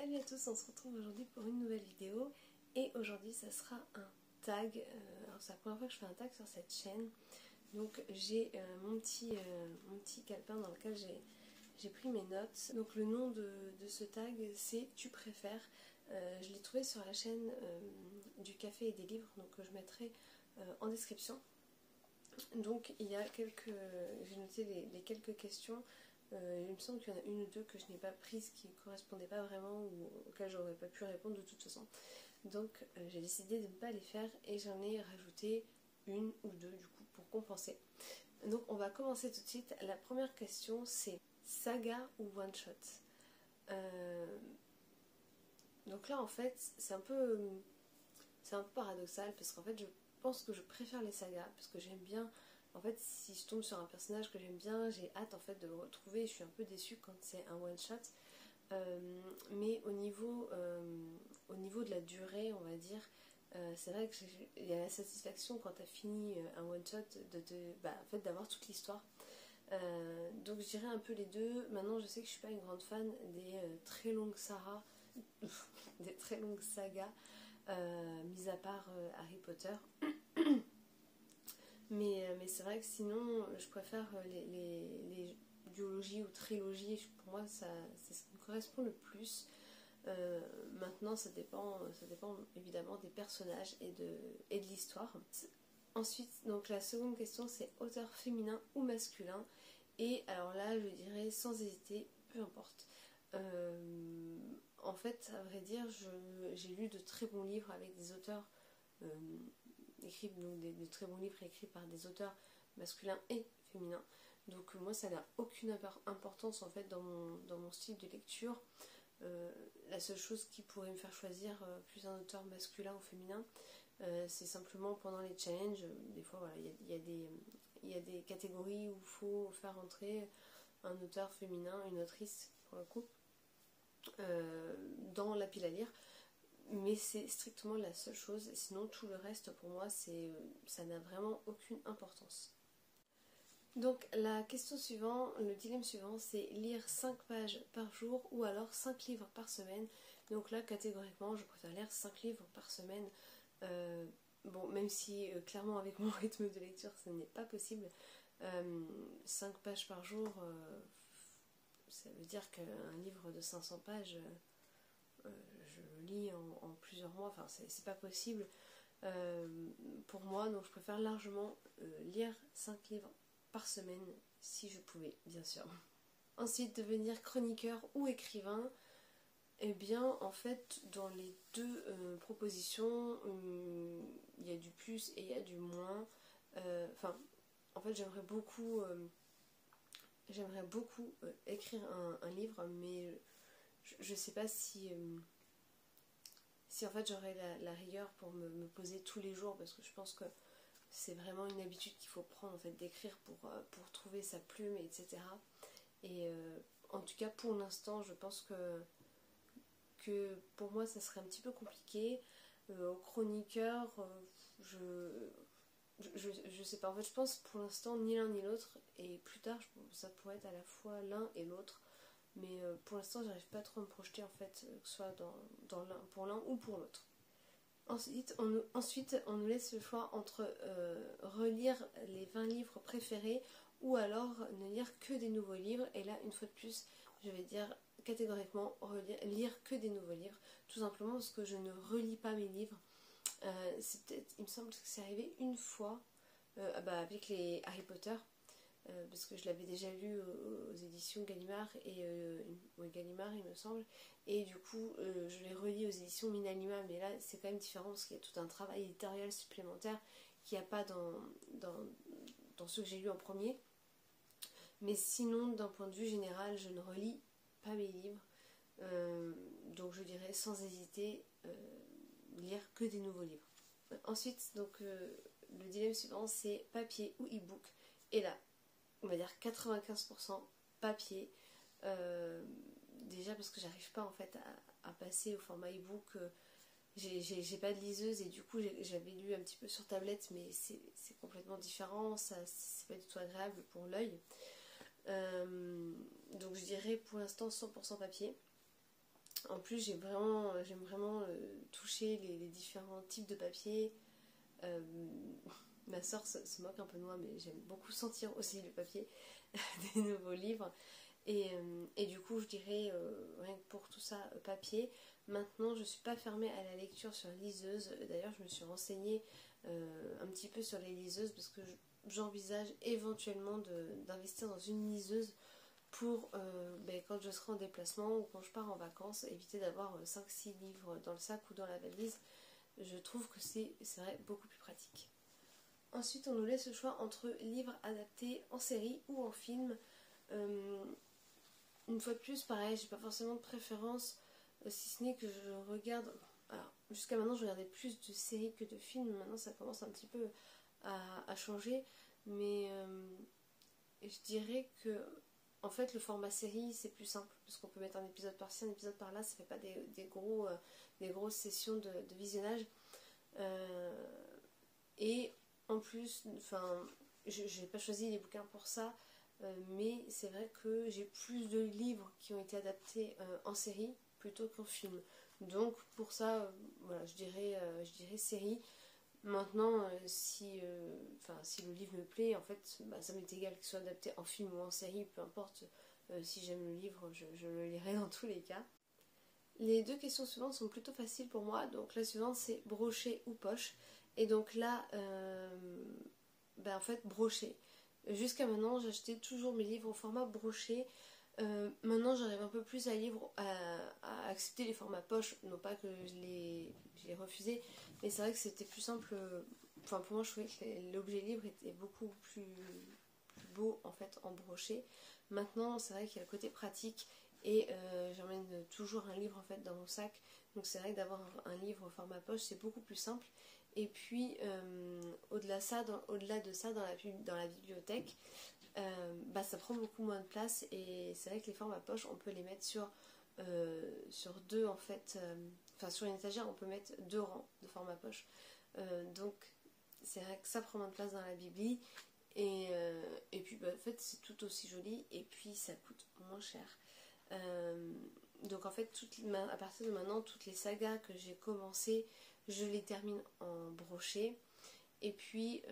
Salut à tous, on se retrouve aujourd'hui pour une nouvelle vidéo. Et aujourd'hui ça sera un tag, euh, c'est la première fois que je fais un tag sur cette chaîne. Donc j'ai euh, mon, petit, euh, mon petit calepin dans lequel j'ai pris mes notes. Donc le nom de, ce tag c'est tu préfères je l'ai trouvé sur la chaîne du café et des livres donc je mettrai en description. Donc il y a quelques, j'ai noté les quelques questions euh, il me semble qu'il y en a une ou deux que je n'ai pas prises qui ne correspondaient pas vraiment ou auxquelles j'aurais pas pu répondre de toute façon. Donc euh, j'ai décidé de ne pas les faire et j'en ai rajouté une ou deux du coup pour compenser. Donc on va commencer tout de suite. La première question c'est saga ou one shot? Euh, Donc là en fait c'est un peu c'est un peu paradoxal parce qu'en fait je pense que je préfère les sagas parce que j'aime bien en fait, si je tombe sur un personnage que j'aime bien, j'ai hâte en fait de le retrouver. Je suis un peu déçue quand c'est un one shot. Euh, mais au niveau, euh, au niveau de la durée, on va dire, euh, c'est vrai qu'il y a la satisfaction quand tu as fini un one shot de, bah, fait, d'avoir toute l'histoire. donc je dirais un peu les deux. Maintenant, je sais que je suis pas une grande fan des très longues Sarah, des très longues sagas, mis à part Harry Potter. Mais, euh, mais c'est vrai que sinon, je préfère euh, les, les, duologies ou trilogies. Pour moi, c'est ce qui me correspond le plus. Euh, maintenant, ça dépend, ça dépend évidemment des personnages et de, et de l'histoire. Ensuite, donc la seconde question, c'est auteur féminin ou masculin. Et alors là, je dirais sans hésiter, peu importe. en fait, à vrai dire, j'ai lu de très bons livres avec des auteurs écrits, donc des, très bons livres écrits par des auteurs masculins et féminins. Donc moi ça n'a aucune importance en fait dans mon, dans mon style de lecture. Euh, la seule chose qui pourrait me faire choisir euh, plus un auteur masculin ou féminin, euh, c'est simplement pendant les challenges. Des fois, voilà, il y, y, a des catégories où il faut faire entrer un auteur féminin, une autrice pour le coup, dans la pile à lire mais c'est strictement la seule chose, sinon tout le reste pour moi c'est ça n'a vraiment aucune importance. Donc la question suivante, le dilemme suivant c'est lire 5 pages par jour ou alors 5 livres par semaine. Donc là catégoriquement je préfère lire 5 livres par semaine. Euh, bon même si euh, clairement avec mon rythme de lecture ce n'est pas possible. 5 euh, pages par jour ça veut dire qu'un livre de 500 pages euh, je lis en, plusieurs mois, enfin c'est pas possible euh, pour moi, donc je préfère largement euh, lire 5 livres par semaine si je pouvais, bien sûr. Ensuite, devenir chroniqueur ou écrivain, eh bien, en fait, dans les deux propositions, il y a du plus et il y a du moins. Enfin, en fait, j'aimerais beaucoup, j'aimerais beaucoup écrire un, livre, mais je, ne sais pas si, euh, si en fait j'aurais la, rigueur pour me, poser tous les jours parce que je pense que c'est vraiment une habitude qu'il faut prendre en fait d'écrire pour, euh, pour trouver sa plume etc. Et euh, en tout cas pour l'instant je pense que, que pour moi ça serait un petit peu compliqué. au chroniqueur je, je, je, sais pas en fait je pense pour l'instant ni l'un ni l'autre et plus tard ça pourrait être à la fois l'un et l'autre mais euh, pour l'instant, j'arrive pas trop à me projeter en fait, euh, que ce soit pour l'un ou pour l'autre. Ensuite on, nous, ensuite, on nous laisse le choix entre euh, relire les 20 livres préférés ou alors ne lire que des nouveaux livres. Et là, une fois de plus, je vais dire catégoriquement lire que des nouveaux livres. Tout simplement parce que je ne relis pas mes livres. il me semble que c'est arrivé une fois ah bah, avec les Harry Potter. Euh, parce que je l'avais déjà lu aux, éditions Gallimard et euh, Gallimard il me semble. Et du coup euh, je l'ai relis aux éditions Minalima mais là c'est quand même différent parce qu'il y a tout un travail éditorial supplémentaire qu'il n'y a pas dans, dans, dans ceux que j'ai lus en premier. Mais sinon d'un point de vue général je ne relis pas mes livres. Donc je dirais sans hésiter lire que des nouveaux livres. Ensuite donc le dilemme suivant c'est papier ou e-book. Et là on va dire 95% papier. Euh, déjà parce que j'arrive pas en fait à, passer au format e-book. Euh, j'ai pas de liseuse et du coup j'avais lu un petit peu sur tablette mais c'est complètement différent, c'est pas du tout agréable pour l'œil. Euh, donc je dirais pour l'instant 100% papier. En plus, j'aime vraiment toucher les, différents types de papier. Ma soeur se, moque un peu de moi, mais j'aime beaucoup sentir aussi le papier des nouveaux livres. Et, et, du coup, je dirais, rien que pour tout ça, papier. Maintenant, je ne suis pas fermée à la lecture sur liseuse. D'ailleurs, je me suis renseignée un petit peu sur les liseuses parce que j'envisage éventuellement d'investir dans une liseuse pour euh, ben, quand je serai en déplacement ou quand je pars en vacances, éviter d'avoir 5-6 euh, livres dans le sac ou dans la valise. Je trouve que c'est vrai beaucoup plus pratique. Ensuite, on nous laisse le choix entre livres adaptés en série ou en film. Euh, une fois de plus, pareil, j'ai pas forcément de préférence, si ce n'est que je regarde. Alors, jusqu'à maintenant, je regardais plus de séries que de films. Maintenant, ça commence un petit peu à, changer. Mais je dirais que en fait, le format série, c'est plus simple, parce qu'on peut mettre un épisode par-ci, un épisode par-là, ça fait pas des, gros, euh, des grosses sessions de, visionnage. Euh, et en plus, je n'ai pas choisi les bouquins pour ça, euh, mais c'est vrai que j'ai plus de livres qui ont été adaptés en série plutôt qu'en film. Donc pour ça, voilà, je dirais, série. Maintenant, euh, si, euh, le livre me plaît, en fait, bah, ça m'est égal qu'il soit adapté en film ou en série, peu importe. Euh, si j'aime le livre, je, le lirai dans tous les cas. Les deux questions suivantes sont plutôt faciles pour moi. Donc la suivante c'est brochet ou poche? Et donc là, bah, en fait, brochet. Jusqu'à maintenant, j'achetais toujours mes livres au format brochet. maintenant, j'arrive un peu plus à, à, accepter les formats poche. Non pas que je les, je les refusais, mais c'est vrai que c'était plus simple. Enfin, pour moi, je trouvais que l'objet libre était beaucoup plus, beau en fait en brochet. Maintenant, c'est vrai qu'il y a le côté pratique et euh, j'emmène toujours un livre en fait dans mon sac. Donc c'est vrai que d'avoir un livre au format poche, c'est beaucoup plus simple. Et puis euh, au-delà de ça, dans la, dans la bibliothèque, euh, bah, ça prend beaucoup moins de place et c'est vrai que les formats poche, on peut les mettre sur, sur deux en fait enfin sur une étagère on peut mettre deux rangs de format poche. Euh, donc c'est vrai que ça prend moins de place dans la bibli. Et, euh, et puis bah, en fait c'est tout aussi joli et puis ça coûte moins cher. Euh, donc en fait à partir de maintenant toutes les sagas que j'ai commencé je les termine en brochet. Et puis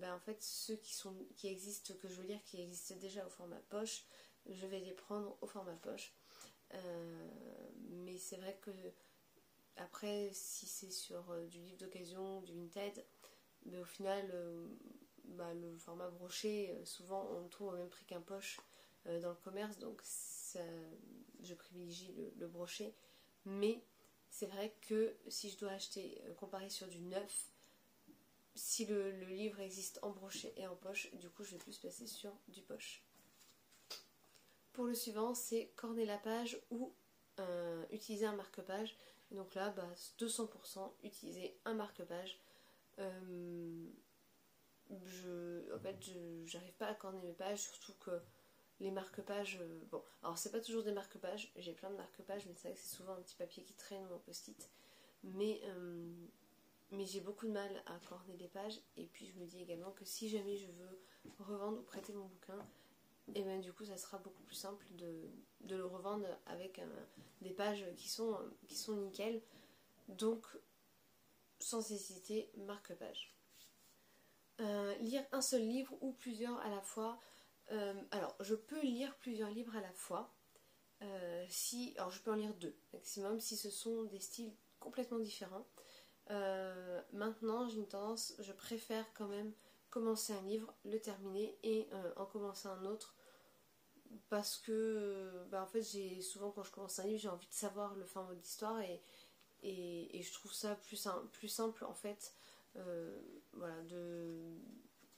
bah, en fait ceux qui, sont, qui existent, que je veux lire, qui existent déjà au format poche, je vais les prendre au format poche. mais c'est vrai que après, si c'est sur euh, du livre d'occasion, du Vinted, au final, euh, bah, le format brochet, euh, souvent on le trouve au même prix qu'un poche dans le commerce, donc je privilégie le, brochet. Mais c'est vrai que si je dois acheter, comparer sur du neuf, si le, livre existe en brochet et en poche, du coup je vais plus passer sur du poche. Pour le suivant, c'est corner la page ou utiliser un marque-page. Donc là, bah, 200% utiliser un marque-page. Euh, je, en fait, j'arrive pas à corner mes pages, surtout que les marque-pages. Euh, bon, alors c'est pas toujours des marque-pages, j'ai plein de marque-pages, mais c'est vrai que c'est souvent un petit papier qui traîne ou un post-it. Mais, euh, mais j'ai beaucoup de mal à corner les pages, et puis je me dis également que si jamais je veux revendre ou prêter mon bouquin, et bien du coup ça sera beaucoup plus simple de, le revendre avec des pages qui sont, qui sont nickel. Donc sans hésiter, marque-page. Euh, lire un seul livre ou plusieurs à la fois. Euh, alors je peux lire plusieurs livres à la fois. Euh, si, alors je peux en lire deux maximum si ce sont des styles complètement différents. maintenant j'ai une tendance, je préfère quand même commencer un livre, le terminer et en commencer un autre parce que bah, en fait j'ai souvent quand je commence un livre j'ai envie de savoir le fin mot de l'histoire et, je trouve ça plus, plus simple en fait euh, voilà de,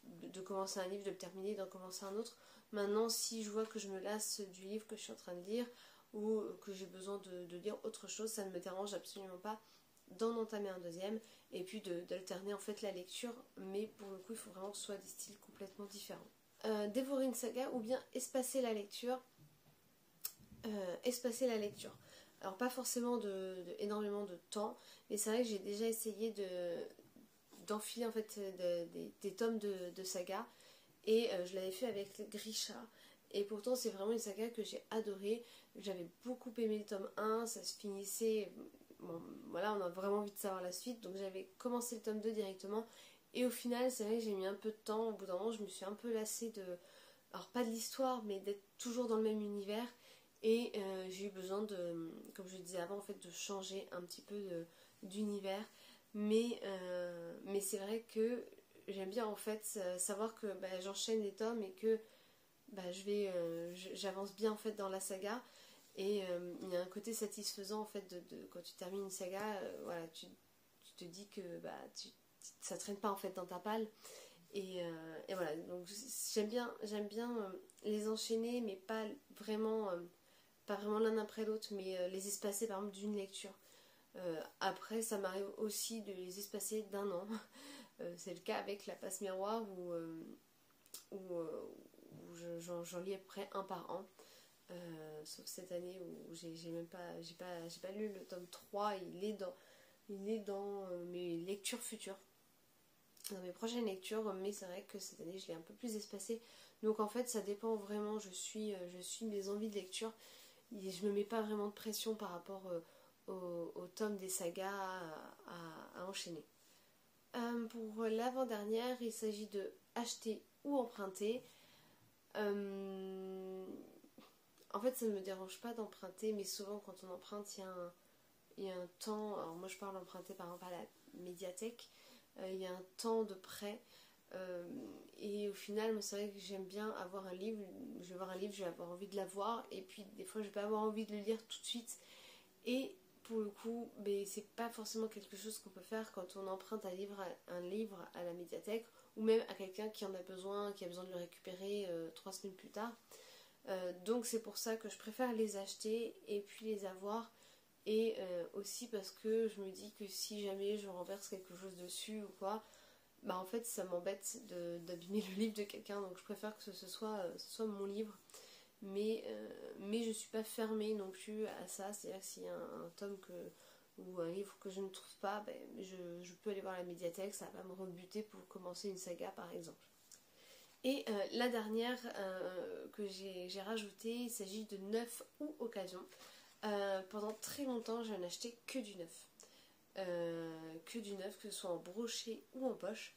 de, commencer un livre, de le terminer, d'en commencer un autre. Maintenant si je vois que je me lasse du livre que je suis en train de lire ou que j'ai besoin de, lire autre chose, ça ne me dérange absolument pas d'en entamer un deuxième et puis d'alterner en fait la lecture mais pour le coup il faut vraiment que ce soit des styles complètement différents. Euh, dévorer une saga ou bien espacer la lecture. Euh, espacer la lecture. Alors pas forcément énormément de temps, mais c'est vrai que j'ai déjà essayé de d'enfiler en fait des tomes de, saga et euh, je l'avais fait avec Grisha et pourtant c'est vraiment une saga que j'ai adorée. J'avais beaucoup aimé le tome 1, ça se finissait. Voilà, on a vraiment envie de savoir la suite, donc j'avais commencé le tome 2 directement. Et au final, c'est vrai que j'ai mis un peu de temps. Au bout d'un moment, je me suis un peu lassée de. Alors, pas de l'histoire, mais d'être toujours dans le même univers. Et euh, j'ai eu besoin de, comme je disais avant, en fait, de changer un petit peu d'univers. Mais, euh, mais c'est vrai que j'aime bien en fait savoir que bah, j'enchaîne les tomes et que bah, je vais, euh, j'avance bien en fait dans la saga. Et euh, il y a un côté satisfaisant en fait quand tu termines une saga, euh, voilà, tu, te dis que bah, tu, ça traîne pas en fait dans ta palle. Et, voilà, donc j'aime bien, j'aime bien les enchaîner, mais pas vraiment, pas vraiment l'un après l'autre, mais les espacer par exemple d'une lecture. Après, ça m'arrive aussi de les espacer d'un an. C'est le cas avec la passe miroir où, où, j'en lis à peu près un par an. Euh, sauf cette année où j'ai même pas j'ai pas j'ai pas lu le tome 3 il est dans il est dans euh, mes lectures futures. Dans mes prochaines lectures mais c'est vrai que cette année je l'ai un peu plus espacé. Donc en fait ça dépend vraiment. Je suis euh, je suis mes envies de lecture. Et je me mets pas vraiment de pression par rapport au, tome des sagas à enchaîner pour l'avant-dernière il s'agit de acheter ou emprunter euh, en fait, ça ne me dérange pas d'emprunter, mais souvent quand on emprunte, il y, a un, il y a un temps. Alors, moi je parle d'emprunter par exemple à la médiathèque, euh, il y a un temps de prêt. Euh, et au final, c'est vrai que j'aime bien avoir un livre. Je vais voir un livre, je vais avoir envie de l'avoir, et puis des fois, je vais pas avoir envie de le lire tout de suite. Et pour le coup, mais c'est pas forcément quelque chose qu'on peut faire quand on emprunte un livre, un livre à la médiathèque ou même à quelqu'un qui en a besoin, qui a besoin de le récupérer euh, trois semaines plus tard. Euh, donc c'est pour ça que je préfère les acheter et puis les avoir. Et euh, aussi parce que je me dis que si jamais je renverse quelque chose dessus ou quoi, bah en fait ça m'embête d'abîmer le livre de quelqu'un. Donc je préfère que ce soit, ce soit mon livre. Mais, mais je suis pas fermée non plus à ça. C'est-à-dire que s'il y a un, tome ou un livre que je ne trouve pas, ben, je, peux aller voir la médiathèque, ça va me rebuter pour commencer une saga par exemple. Et euh, la dernière euh, que j'ai rajoutée, il s'agit de neuf ou occasion. Euh, pendant très longtemps, je n'achetais que du neuf. que du neuf, que ce soit en brochet ou en poche.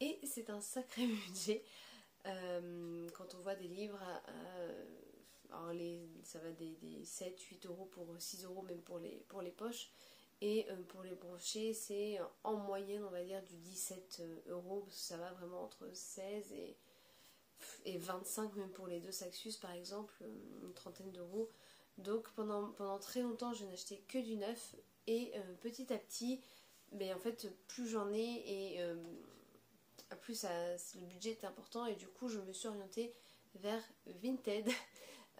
Et c'est un sacré budget. Quand on voit des livres, alors les, ça va des, 7-8 euros pour 6 euros même pour les, pour les poches. Et euh, pour les brochets, c'est en moyenne, on va dire, du 17 euh, euros, parce que ça va vraiment entre 16 et, et 25, même pour les deux Saxus par exemple, euh, une trentaine d'euros. Donc pendant, pendant très longtemps, je n'achetais que du neuf, et petit à petit, mais ben, en fait, plus j'en ai, et plus ça, le budget est important, et du coup, je me suis orientée vers Vinted.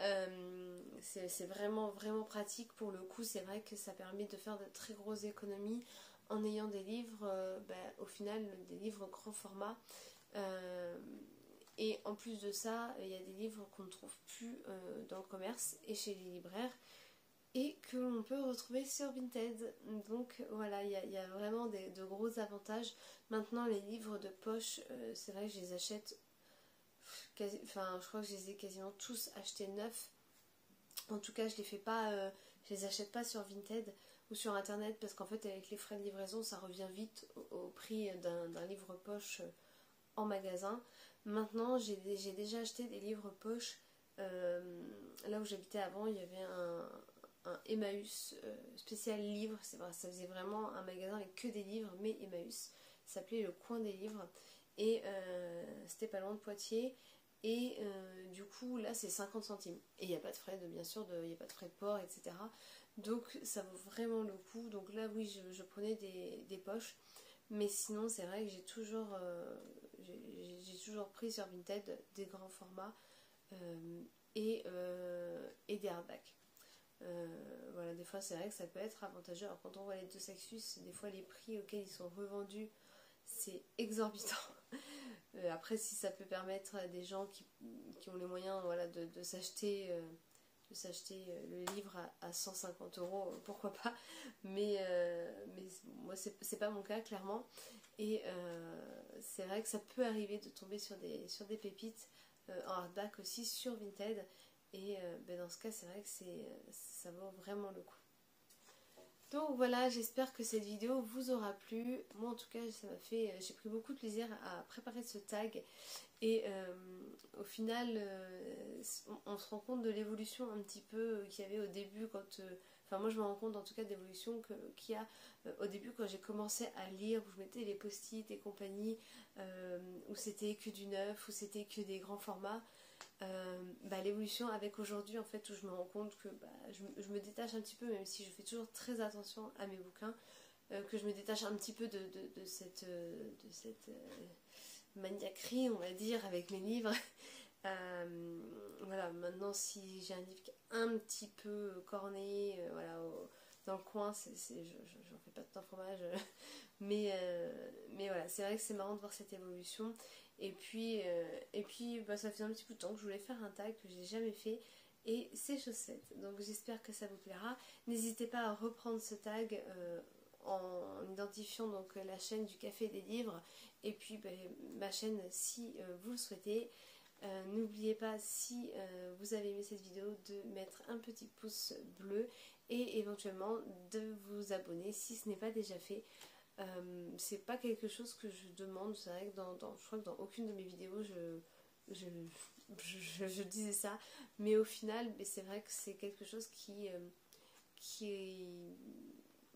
Euh, c'est vraiment vraiment pratique pour le coup. C'est vrai que ça permet de faire de très grosses économies en ayant des livres, euh, bah, au final des livres grand format. Euh, et en plus de ça, il y a des livres qu'on ne trouve plus dans le commerce et chez les libraires et que l'on peut retrouver sur Vinted. Donc voilà, il y, a vraiment de gros avantages. Maintenant, les livres de poche, c'est vrai que je les achète enfin, je crois que je les ai quasiment tous achetés neufs. En tout cas, je les fais pas, euh, je les achète pas sur Vinted ou sur internet parce qu'en fait, avec les frais de livraison, ça revient vite au, prix d'un livre poche euh, en magasin. Maintenant, j'ai déjà acheté des livres poche. Euh, là où j'habitais avant, il y avait un, Emmaüs spécial livre. C'est vrai, ça faisait vraiment un magasin avec que des livres, mais Emmaüs. Ça s'appelait le coin des livres. Et c'était pas loin de Poitiers. Et euh, du coup, là, c'est 50 centimes. Et il n'y a pas de frais de, bien sûr, il n'y a pas de frais de port, etc. Donc, ça vaut vraiment le coup. Donc là, oui, je, prenais des, poches. Mais sinon, c'est vrai que j'ai toujours, euh, toujours pris sur Vinted des grands formats euh, et, et des hardbacks. Voilà, des fois, c'est vrai que ça peut être avantageux. Alors, quand on voit les deux Saxus, des fois, les prix auxquels ils sont revendus, c'est exorbitant. Euh, après, si ça peut permettre à des gens qui, ont les moyens voilà, de, s'acheter euh, de s'acheter euh, le livre à, 150 euros, pourquoi pas. Mais, mais moi, c'est pas mon cas, clairement. Et c'est vrai que ça peut arriver de tomber sur des, sur des pépites en hardback aussi sur Vinted. Et ben, dans ce cas, c'est vrai que ça vaut vraiment le coup. Donc voilà, j'espère que cette vidéo vous aura plu. Moi en tout cas, ça m'a fait, j'ai pris beaucoup de plaisir à préparer ce tag. Et euh, au final, euh, on, se rend compte de l'évolution un petit peu qu'il y avait au début quand... Euh, enfin moi je me rends compte en tout cas de l'évolution qu'il y a au début quand j'ai commencé à lire, où je mettais les post-it et compagnie, où c'était que du neuf, où c'était que des grands formats. Bah, l'évolution avec aujourd'hui en fait où je me rends compte que bah, je, me détache un petit peu même si je fais toujours très attention à mes bouquins que je me détache un petit peu de, cette, cette maniaquerie on va dire avec mes livres. Euh, voilà maintenant si j'ai un livre qui est un petit peu corné euh, voilà dans le coin c'est, j'en fais pas de temps fromage mais, euh, mais voilà c'est vrai que c'est marrant de voir cette évolution et puis, et puis bah, ça fait un petit peu de temps que je voulais faire un tag que j'ai jamais fait et ces chaussettes. Donc j'espère que ça vous plaira. N'hésitez pas à reprendre ce tag en identifiant donc la chaîne du café des livres et puis ben, ma chaîne si euh, vous le souhaitez. Euh, n'oubliez pas si euh, vous avez aimé cette vidéo de mettre un petit pouce bleu et éventuellement de vous abonner si ce n'est pas déjà fait. c'est pas quelque chose que je demande, c'est vrai que dans, je crois que dans aucune de mes vidéos je, je, disais ça, mais au final c'est vrai que c'est quelque chose qui, qui,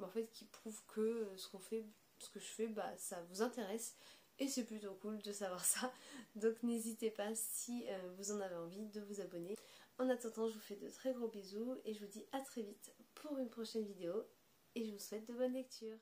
en fait, qui prouve que ce qu'on fait ce que je fais, bah, ça vous intéresse. Et c'est plutôt cool de savoir ça. Donc n'hésitez pas si euh, vous en avez envie de vous abonner. En attendant, je vous fais de très gros bisous et je vous dis à très vite pour une prochaine vidéo. Et je vous souhaite de bonnes lectures.